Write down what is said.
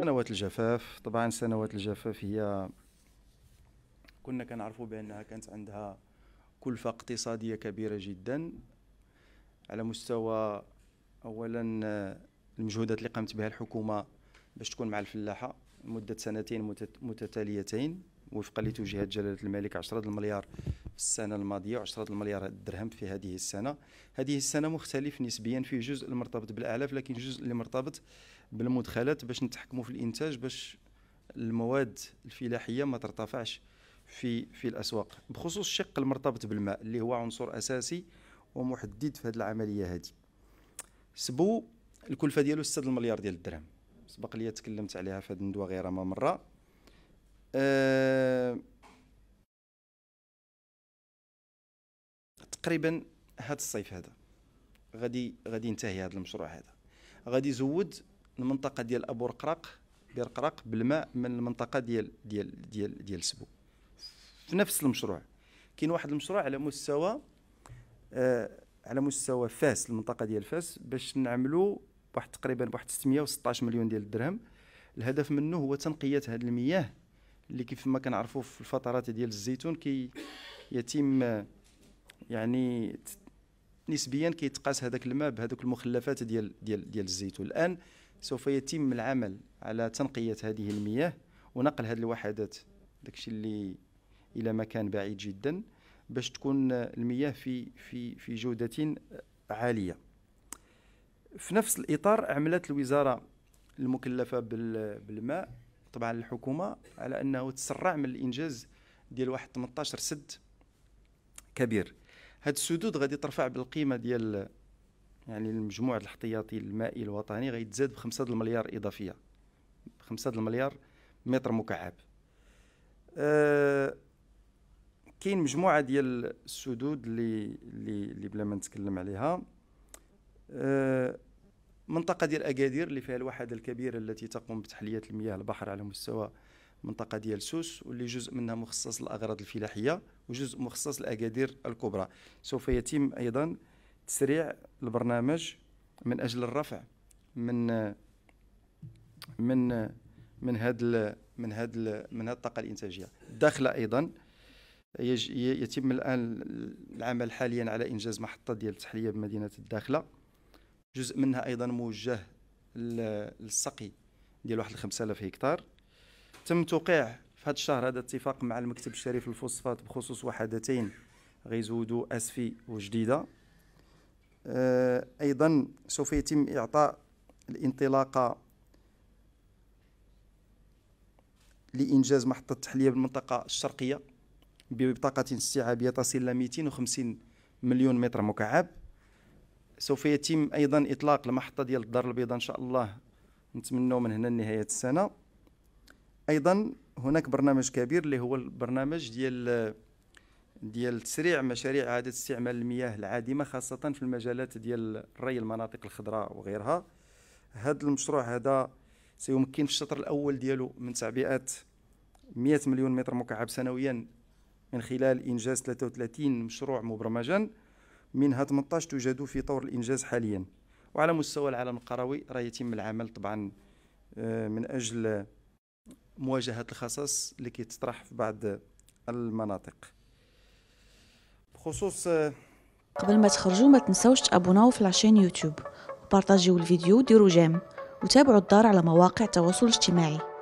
سنوات الجفاف طبعا سنوات الجفاف هي كنا كنعرفوا بأنها كانت عندها كلفة اقتصادية كبيرة جدا على مستوى اولا المجهودات اللي قامت بها الحكومة باش تكون مع الفلاحة لمدة سنتين متتاليتين. وفقا لتوجيهات جلالة الملك 10 المليار في السنة الماضية و10 المليار درهم في هذه السنة. هذه السنة مختلف نسبيا في جزء المرتبط بالأعلاف لكن جزء اللي مرتبط بالمدخلات باش نتحكموا في الإنتاج باش المواد الفلاحية ما ترتفعش في في الأسواق. بخصوص الشق المرتبط بالماء اللي هو عنصر أساسي ومحدد في هذه العملية هذه. سبو الكلفة ديالو 6 المليار ديال الدرهم. سبق لي تكلمت عليها في هذه الندوة غير مرة. أه تقريبا هذا الصيف هذا. غادي غادي ينتهي هذا المشروع هذا. غادي يزود المنطقة ديال أبو رقراق برقراق بالماء من المنطقة ديال ديال ديال ديال سبو. في نفس المشروع. كاين واحد المشروع على مستوى آه على مستوى فاس المنطقة ديال فاس باش نعملوا واحد تقريبا بواحد 616 مليون ديال الدرهم. الهدف منه هو تنقية هذه المياه اللي كيف ما كنعرفوا في الفترات ديال الزيتون كي يتم يعني نسبيا كيتقاس هذاك الماء بهذوك المخلفات ديال ديال ديال الزيتون. الآن سوف يتم العمل على تنقية هذه المياه ونقل هذه الوحدات. داكشي اللي إلى مكان بعيد جدا باش تكون المياه في في في جودة عالية. في نفس الإطار عملت الوزارة المكلفة بالماء طبعا الحكومة على أنه تسرع من الإنجاز ديال واحد 18 سد كبير. هاد السدود غادي ترفع بالقيمة ديال يعني المجموع الاحتياطي المائي الوطني غيتزاد بخمسة المليار إضافية. بخمسة المليار متر مكعب. أه كاين مجموعة ديال السدود اللي اللي بلا ما نتكلم عليها. أه منطقة ديال أكادير اللي فيها الوحده الكبيره التي تقوم بتحلية المياه البحر على مستوى منطقة ديال سوس واللي جزء منها مخصص للأغراض الفلاحية وجزء مخصص للأكادير الكبرى. سوف يتم أيضا تسريع البرنامج من أجل الرفع من من من هذا من هذا من هذه الطاقة الإنتاجية. الداخلة أيضا يتم الآن العمل حاليا على إنجاز محطة ديال التحلية بمدينة الداخلة. جزء منها أيضا موجه للسقي ديال واحد 5000 هكتار. تم توقيع في هذا الشهر هذا اتفاق مع المكتب الشريف للفوسفات بخصوص وحدتين غيزودوا آسفي وجديدة. آه، أيضا سوف يتم إعطاء الانطلاقة لإنجاز محطة التحليه بالمنطقة الشرقية ببطاقه استيعابية تصل إلى 250 مليون متر مكعب. سوف يتم أيضا إطلاق المحطة ديال الدار البيضاء إن شاء الله. نتمنوا من هنا لنهاية السنة. أيضا هناك برنامج كبير اللي هو البرنامج ديال ديال تسريع مشاريع إعادة استعمال المياه العادمة خاصة في المجالات ديال الري المناطق الخضراء وغيرها. هذا المشروع هذا سيمكن في الشطر الأول ديالو من تعبئه 100 مليون متر مكعب سنويا من خلال إنجاز 33 مشروع مبرمجا. منها 18 توجد في طور الإنجاز حاليا. وعلى مستوى العالم القروي راه يتم العمل طبعا آه، من أجل مواجهة الخصص اللي كيتطرح في بعض المناطق. بخصوص قبل ما تخرجوا ما تنسوش تابوناو في العشان يوتيوب. وبارطاجيو الفيديو وديروا جيم. وتابعوا الدار على مواقع التواصل الاجتماعي.